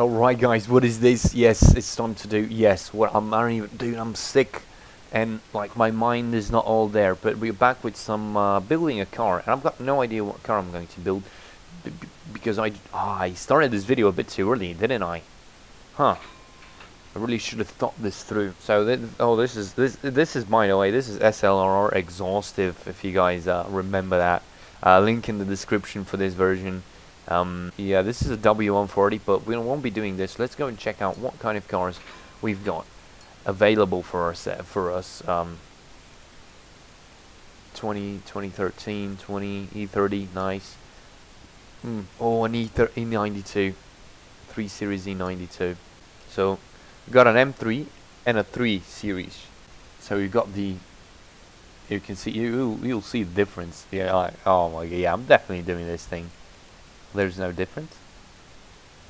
Alright guys, what is this? Yes, it's time to do, yes, what I'm, don't even, dude, I'm sick. And, like, my mind is not all there. But we're back with some, uh, building a car. And I've got no idea what car I'm going to build. because I, oh, I started this video a bit too early, didn't I? Huh. I really should have thought this through. So, th oh, this is, this, this is, by the way, this is SLR Exhaustive, if you guys, uh, remember that. Uh, link in the description for this version. Um, yeah, this is a W140, but we won't be doing this. Let's go and check out what kind of cars we've got available for us. For us, um, 20, 2013, 20, E30, nice. Mm. Oh, an E30, E92, 3 Series E92. So, we got an M3 and a 3 Series. So we got the you can see you you'll see the difference yeah I, oh my god yeah I'm definitely doing this thing there's no difference?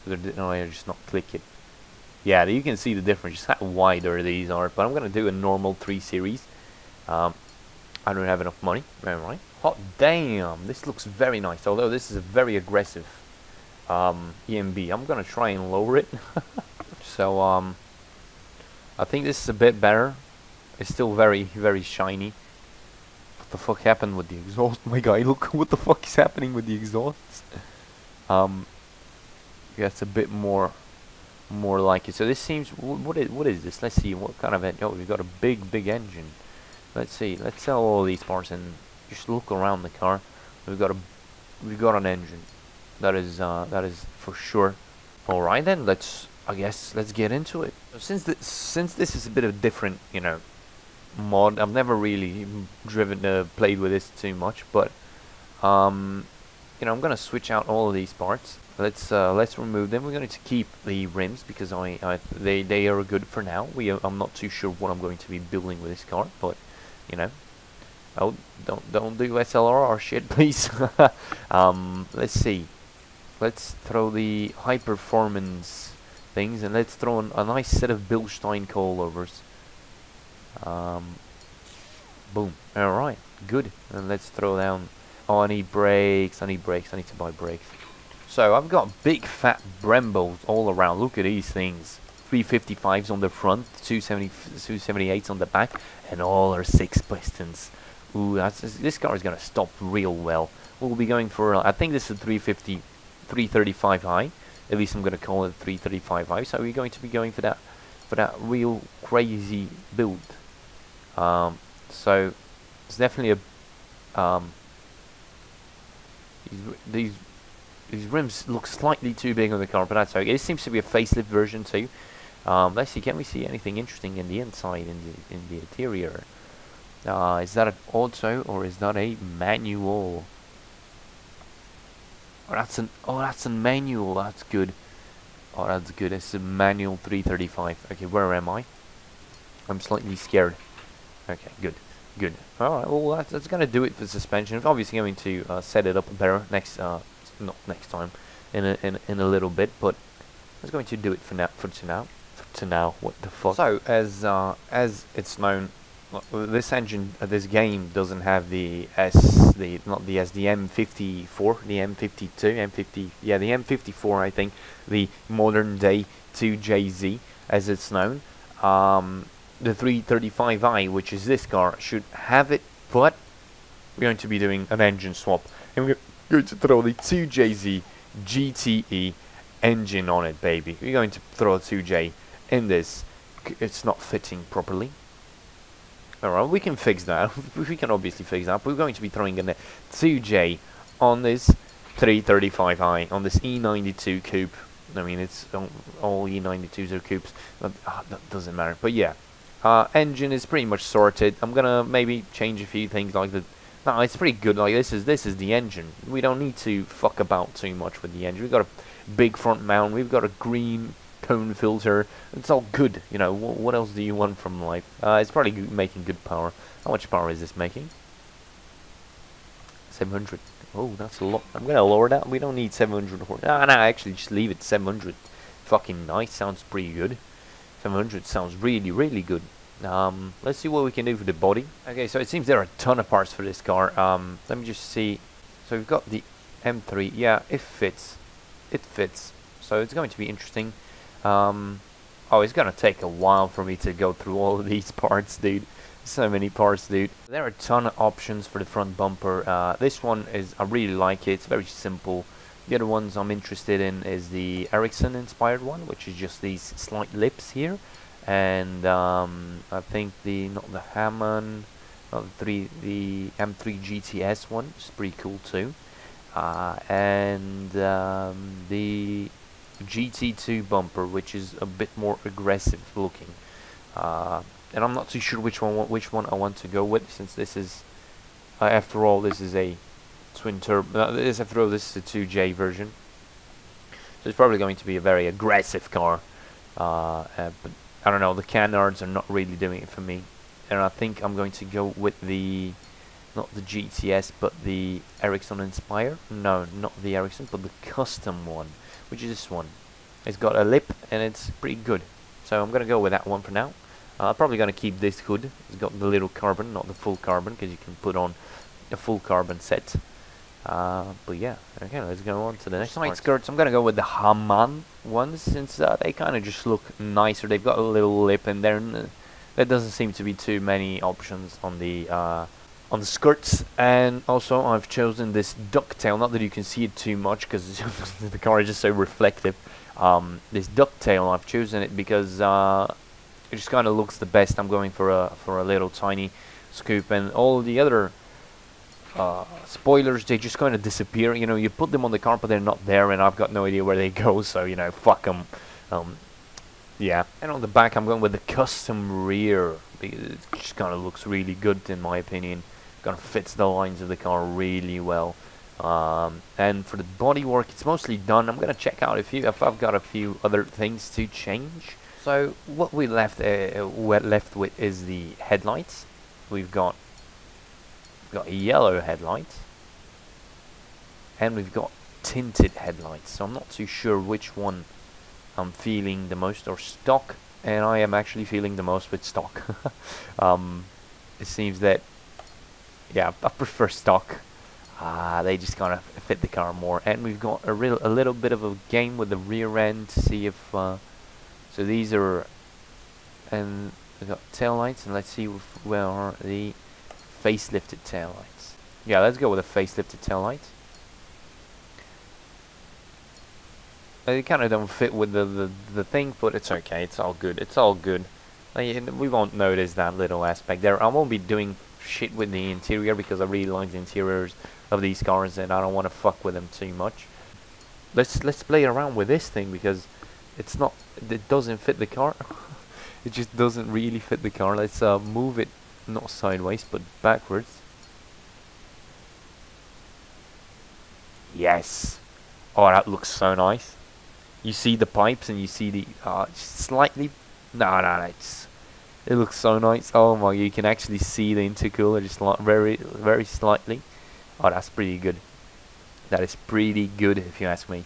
No I just not click it yeah you can see the difference just how wider these are but I'm gonna do a normal 3 series. Um, I don't have enough money right? Hot damn this looks very nice although this is a very aggressive um, EMB I'm gonna try and lower it. So um, I think this is a bit better. It's still very very shiny. What the fuck happened with the exhaust? My guy, look what the fuck is happening with the exhausts. Um, yeah, a bit more, more like it. So this seems, what is, what is this? Let's see, what kind of, engine. oh, we've got a big, big engine. Let's see, let's sell all these parts and just look around the car. We've got a, we've got an engine. That is, uh, that is for sure. Alright then, let's, I guess, let's get into it. Since this, since this is a bit of different, you know, mod. I've never really driven uh, played with this too much, but um, you know I'm gonna switch out all of these parts. Let's uh, let's remove them. We're going to keep the rims because I, I they they are good for now. We I'm not too sure what I'm going to be building with this car, but you know. Oh, don't don't do SLR shit, please. um, let's see. Let's throw the high performance things, and let's throw an, a nice set of Bilstein coilovers. Um, boom. Alright, good. And let's throw down... Oh, I need brakes, I need brakes, I need to buy brakes. So, I've got big fat Brembos all around. Look at these things. 355s on the front, 270, 278s on the back, and all are six pistons. Ooh, this car is going to stop real well. We'll be going for, uh, I think this is 350, 335i. At least I'm going to call it 335i. So we're going to be going for that, for that real crazy build. Um, so it's definitely a um, these, these rims look slightly too big on the car, but that's okay. This seems to be a facelift version too. Um, let's see, can we see anything interesting in the inside, in the in the interior? Uh, is that an auto or is that a manual? Oh, that's an oh, that's a manual. That's good. Oh, that's good. It's a manual 335. Okay, where am I? I'm slightly scared. Okay, good, good. Alright, well that's, that's going to do it for suspension. I'm obviously going to uh, set it up better next, uh, not next time, in a, in, in a little bit, but that's going to do it for now, for to For to now, what the fuck. So, as, uh, as it's known, this engine, uh, this game doesn't have the S, the not the S, the M54, the M52, M50, yeah, the M54, I think, the modern day 2JZ, as it's known. Um, the 335i, which is this car, should have it, but we're going to be doing an engine swap. And we're going to throw the 2JZ GTE engine on it, baby. We're going to throw a 2J in this. It's not fitting properly. Alright, we can fix that. we can obviously fix that. We're going to be throwing in a 2J on this 335i, on this E92 coupe. I mean, it's all E92s are coupes. But, uh, that doesn't matter. But yeah, uh, engine is pretty much sorted. I'm gonna maybe change a few things like the. No, it's pretty good. Like this is this is the engine. We don't need to fuck about too much with the engine. We've got a big front mount. We've got a green cone filter. It's all good. You know what, what else do you want from life? Uh, it's probably making good power. How much power is this making? 700. Oh, that's a lot. I'm gonna lower that. We don't need 700 horse. Ah, no, actually, just leave it 700. Fucking nice. Sounds pretty good. 700 sounds really, really good. Um, let's see what we can do for the body. Okay, so it seems there are a ton of parts for this car. Um, let me just see. So we've got the M3. Yeah, it fits. It fits. so it's going to be interesting. Um, oh, it's gonna take a while for me to go through all of these parts, dude. So many parts, dude. There are a ton of options for the front bumper. Uh, this one is, I really like it. It's very simple. The other ones I'm interested in is the Ericsson inspired one, which is just these slight lips here. And um, I think the, not the Hamann, not the, three, the M3 GTS one is pretty cool too. Uh, and um, the GT2 bumper, which is a bit more aggressive looking. Uh, and I'm not too sure which one which one I want to go with, since this is, uh, after all, this is a twin turbo. Uh, this after all, this is a 2J version, so it's probably going to be a very aggressive car. Uh, uh, but I don't know, the canards are not really doing it for me, and I think I'm going to go with the not the GTS, but the Ericsson Inspire. No, not the Ericsson, but the custom one, which is this one. It's got a lip, and it's pretty good. So I'm going to go with that one for now. Uh, I'm probably going to keep this hood. It's got the little carbon, not the full carbon, because you can put on a full carbon set. Uh, but yeah, okay, let's go on to the next side skirts. I'm going to go with the Hamann ones, since uh, they kind of just look nicer. They've got a little lip, and there, and there doesn't seem to be too many options on the uh, on the skirts and also I've chosen this ducktail not that you can see it too much because the car is just so reflective um, this ducktail I've chosen it because uh, it just kind of looks the best I'm going for a for a little tiny scoop and all the other uh, spoilers they just kind of disappear you know you put them on the car but they're not there and I've got no idea where they go so you know fuck them um, yeah and on the back I'm going with the custom rear because it just kind of looks really good in my opinion kind of fits the lines of the car really well. Um, and for the bodywork, it's mostly done. I'm gonna check out a few if I've got a few other things to change. So what we left uh, we're left with is the headlights. We've got we've got a yellow headlight, and we've got tinted headlights. So I'm not too sure which one I'm feeling the most or stock, and I am actually feeling the most with stock. um, it seems that yeah, I prefer stock. Uh, they just kind of fit the car more. And we've got a real, a little bit of a game with the rear end to see if. Uh, so these are, and we've got tail lights, and let's see where are the facelifted tail lights. Yeah, let's go with a facelifted tail light. They kind of don't fit with the, the the thing, but it's okay. It's all good. It's all good. we won't notice that little aspect there. I won't be doing shit with the interior because I really like the interiors of these cars and I don't want to fuck with them too much. Let's let's play around with this thing because it's not it doesn't fit the car. it just doesn't really fit the car. Let's uh, move it not sideways but backwards. Yes. Oh, that looks so nice. You see the pipes and you see the uh, slightly. No, no, no. It's it looks so nice. Oh my, you can actually see the intercooler just like very, very slightly. Oh, that's pretty good. That is pretty good if you ask me.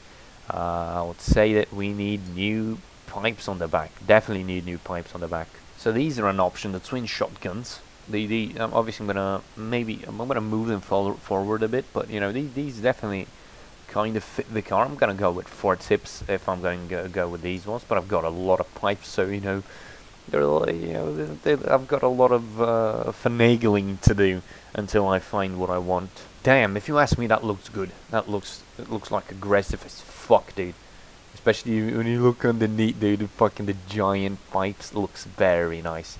Uh, I would say that we need new pipes on the back. Definitely need new pipes on the back. So these are an option, the twin shotguns. The, the um, obviously I'm gonna maybe I'm gonna move them forward forward a bit, but you know these these definitely kind of fit the car. I'm gonna go with four tips if I'm going to go, with these ones, but I've got a lot of pipes, so you know they're, you know, they, they, I've got a lot of uh, finagling to do until I find what I want. Damn, if you ask me, that looks good. That looks it looks like aggressive as fuck, dude. Especially when you look underneath, dude. The fucking the giant pipes looks very nice.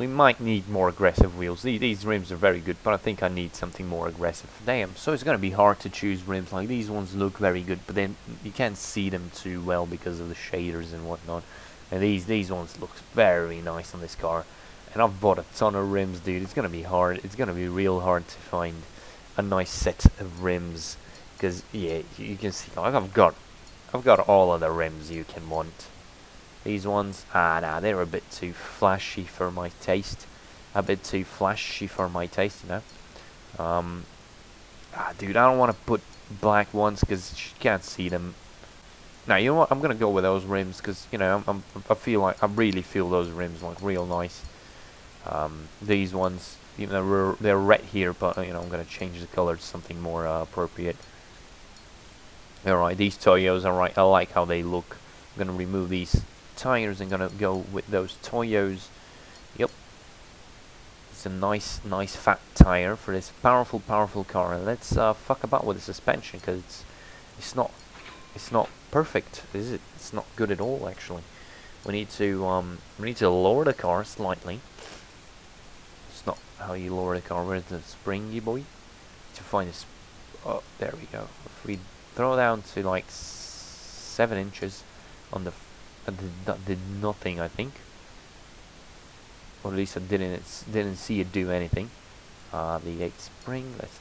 We might need more aggressive wheels. These, these rims are very good, but I think I need something more aggressive. Damn, so it's gonna be hard to choose rims. Like these ones look very good, but then you can't see them too well because of the shaders and whatnot. And these these ones look very nice on this car. And I've bought a ton of rims, dude. It's gonna be hard. It's gonna be real hard to find a nice set of rims. Because yeah, you can see I've got I've got all of the rims you can want. These ones, ah nah, they're a bit too flashy for my taste. A bit too flashy for my taste, you know. Um, ah, dude, I don't want to put black ones because you can't see them now you know what? I'm gonna go with those rims because you know I'm, I'm, i feel like I really feel those rims like real nice. Um, these ones, even though they're red here, but you know I'm gonna change the color to something more uh, appropriate. Alright, these Toyos are right. I like how they look. I'm gonna remove these tires and gonna go with those Toyos. Yep. It's a nice, nice fat tire for this powerful, powerful car. And let's uh, fuck about with the suspension because it's, it's not, it's not perfect, is it? It's not good at all, actually. We need to, um, we need to lower the car slightly. It's not how you lower the car. Where's the springy boy? To find this. Oh, there we go. If we throw down to like seven inches on the I did, not, did nothing I think. Or at least I didn't didn't see it do anything. Uh, the 8 spring let's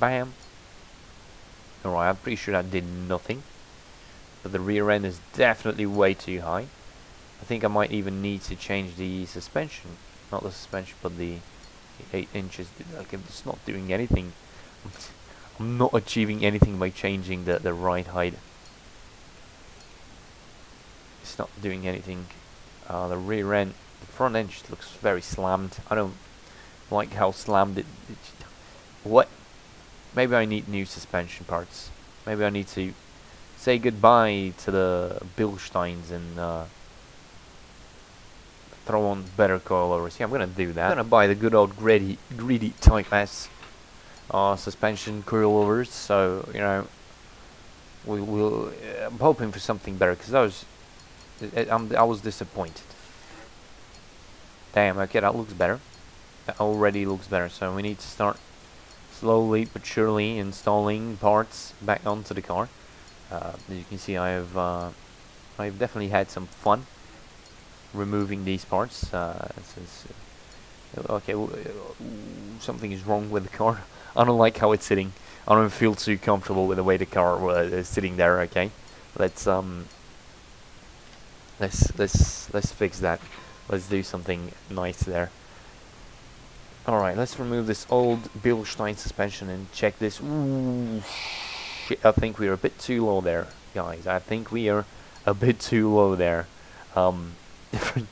bam. Alright I'm pretty sure that did nothing. But the rear end is definitely way too high. I think I might even need to change the suspension. Not the suspension but the, the 8 inches. Like it's not doing anything. I'm not achieving anything by changing the, the ride height. It's not doing anything. Uh, the rear end, the front end just looks very slammed. I don't like how slammed it, it what? Maybe I need new suspension parts. Maybe I need to say goodbye to the Bilsteins and uh, throw on better coilovers. Yeah, I'm gonna do that. I'm gonna buy the good old GReddy, GReddy Type S uh, suspension coilovers. So you know, we will. Uh, I'm hoping for something better because was, I'm, I was disappointed. Damn. Okay, that looks better. That already looks better. So we need to start slowly but surely installing parts back onto the car. Uh, as you can see, I have uh, I've definitely had some fun removing these parts. Uh, okay, something is wrong with the car. I don't like how it's sitting. I don't feel too comfortable with the way the car uh, is sitting there. Okay, let's um, let's let's let's fix that. Let's do something nice there. All right, let's remove this old Bilstein suspension and check this. Ooh, shit! I think we're a bit too low there, guys. I think we are a bit too low there. Um,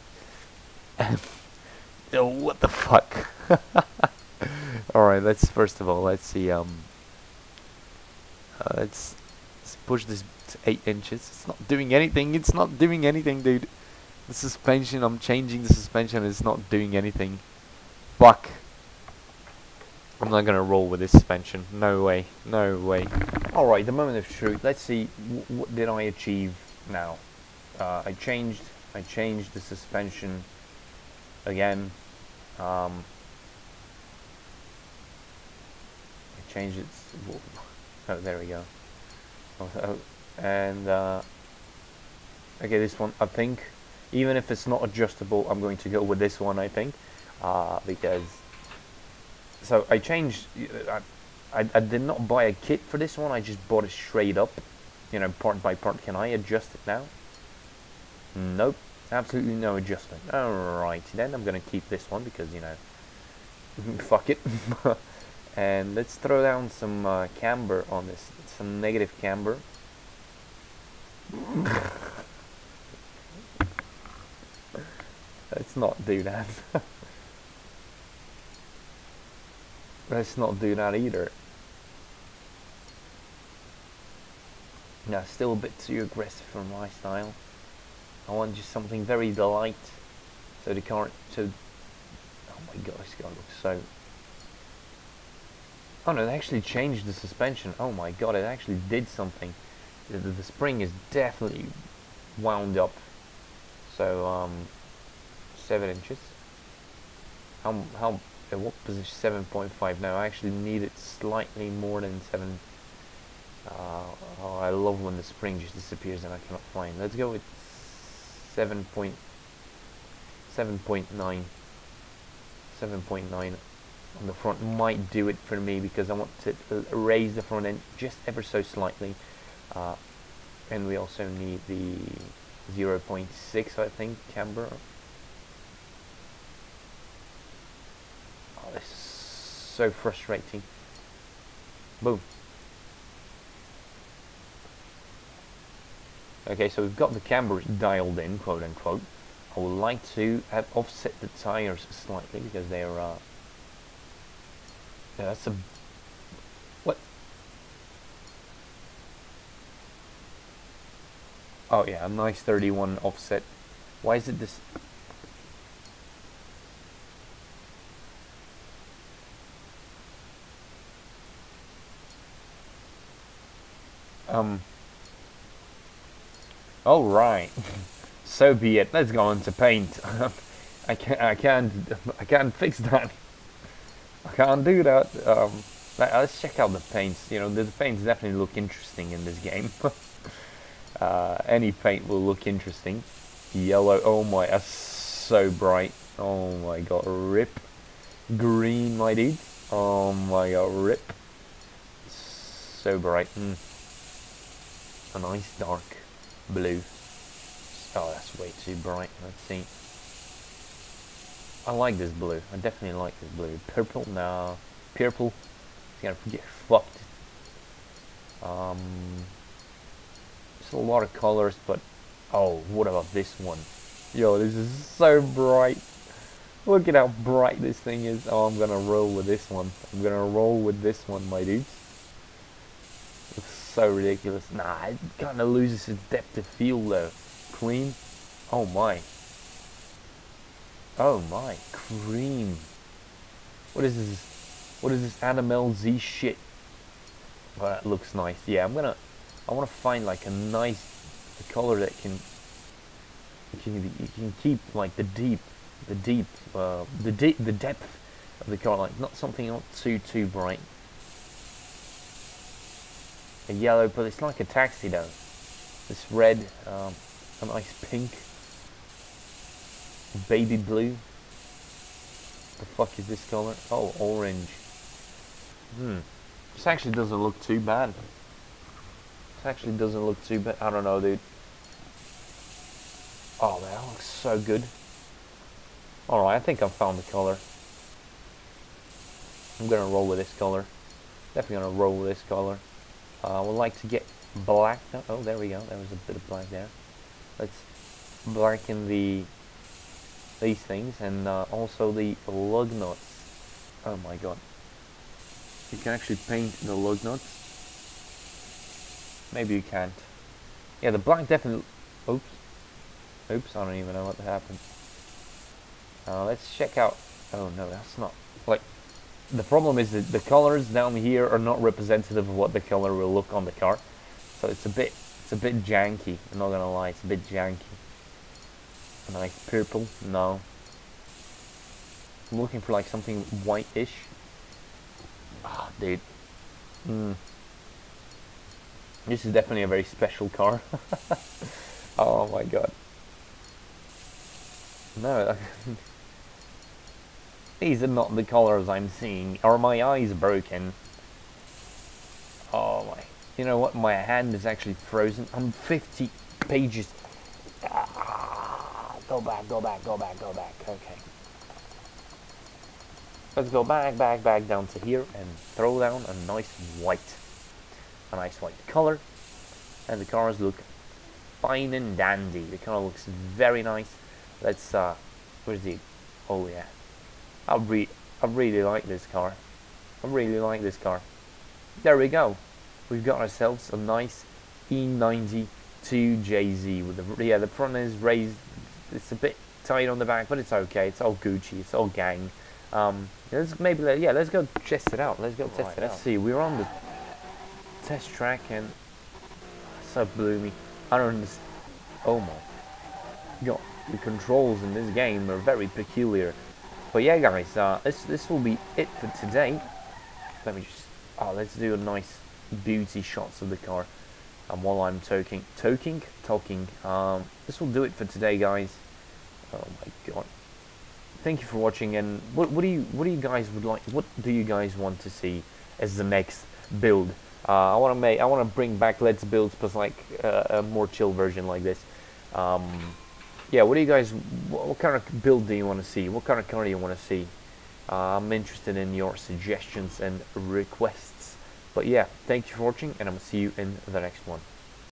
oh, what the fuck? Alright, let's first of all, let's see, um, uh, let's, let's push this to 8 inches. It's not doing anything, it's not doing anything, dude. The suspension, I'm changing the suspension, it's not doing anything. Fuck. I'm not gonna roll with this suspension. No way. No way. Alright, the moment of truth. Let's see, what did I achieve now? Uh, I changed, I changed the suspension again. Um, changed it. Oh, there we go. And uh, okay, this one I think, even if it's not adjustable, I'm going to go with this one. I think uh, because so I changed. I, I, I did not buy a kit for this one. I just bought it straight up, you know, part by part. Can I adjust it now? Nope, absolutely no adjustment. Alright, then I'm gonna keep this one because you know, fuck it. and let's throw down some uh, camber on this some negative camber. Let's not do that. Let's not do that either. No still a bit too aggressive for my style. I want just something very light so the car so oh my god this car looks so Oh no, they actually changed the suspension. Oh my god, it actually did something. The, the spring is definitely wound up. So, um, 7 inches. How, how, at what position? 7.5. No, I actually need it slightly more than 7. Uh, oh, I love when the spring just disappears and I cannot find. Let's go with 7.7.9. 7.9 on the front might do it for me because I want to raise the front end just ever so slightly. Uh, and we also need the 0.6 I think camber. Oh this is so frustrating. Boom okay so we've got the camber dialed in quote unquote. I would like to have offset the tires slightly because they are uh, yeah, that's a... What? Oh yeah, a nice 31 offset. Why is it this? Um. All right. so be it. Let's go on to paint. I can't. I can't. I can't fix that. I can't do that. Um. Let's check out the paints. You know, the paints definitely look interesting in this game. uh, any paint will look interesting. Yellow. Oh my, that's so bright. Oh my god, rip. Green, my dude. Oh my god, rip. So bright. Mm. A nice dark blue. Oh, that's way too bright. Let's see. I like this blue. I definitely like this blue. Purple? No. Purple? It's gonna get fucked. Um, a lot of colors, but oh, what about this one? Yo, this is so bright. Look at how bright this thing is. Oh, I'm gonna roll with this one. I'm gonna roll with this one, my dudes It's so ridiculous. Nah, it kind of loses its depth of field though. Clean. Oh my. Oh my. Cream. What is this? What is this Animal Z shit? Well, that looks nice. Yeah, I'm gonna. I want to find like a nice a color that can. You can, you can keep like the deep, the deep, uh, the deep, the depth of the color. Like not something not too too bright a yellow, but it's like a taxi though. This red, um, a nice pink, baby blue. The fuck is this color? Oh, orange. Hmm. This actually doesn't look too bad. This actually doesn't look too bad. I don't know, dude. Oh, man, that looks so good. Alright, I think I've found the color. I'm gonna roll with this color. Definitely gonna roll with this color. I uh, would like to get black. Oh, there we go. There was a bit of black there. Let's blacken the these things and uh, also the lug nuts. Oh my god. You can actually paint the lug nuts. Maybe you can't. Yeah, the black definitely... Oops. Oops, I don't even know what happened. Uh, let's check out... Oh no, that's not... Like, the problem is that the colors down here are not representative of what the color will look on the car. So it's a bit it's a bit janky, I'm not gonna lie, it's a bit janky. Nice purple, no. I'm looking for like something whitish. Ah, dude. Mm. This is definitely a very special car. oh my god. No, These are not the colors I'm seeing. Are my eyes broken? Oh my. You know what? My hand is actually frozen. I'm 50 pages. Ah, go back, go back, go back, go back. Okay. Let's go back, back, back down to here and throw down a nice white. A nice white color. And the cars look fine and dandy. The car looks very nice. Let's, uh, where's the, oh yeah. I re I really like this car. I really like this car. There we go. We've got ourselves a nice E92 JZ with the yeah the front is raised. It's a bit tight on the back, but it's okay. It's all Gucci. It's all gang. Um, let's maybe let, yeah let's go test it out. Let's go test it. Let's see. We're on the test track and so bloomy. I don't understand. Oh my god, the controls in this game are very peculiar. But yeah, guys, uh, this this will be it for today. Let me just oh, let's do a nice beauty shots of the car. Um, while I'm talking, talking, talking, um, this will do it for today, guys. Oh my god! Thank you for watching. And what what do you what do you guys would like? What do you guys want to see as the next build? Uh, I want to make I want to bring back Let's Build, but like uh, a more chill version like this. Um, yeah, what do you guys, what, what, kind of build do you want to see? What kind of car do you want to see? Uh, I'm interested in your suggestions and requests. But yeah, thank you for watching, and I'm going to see you in the next one.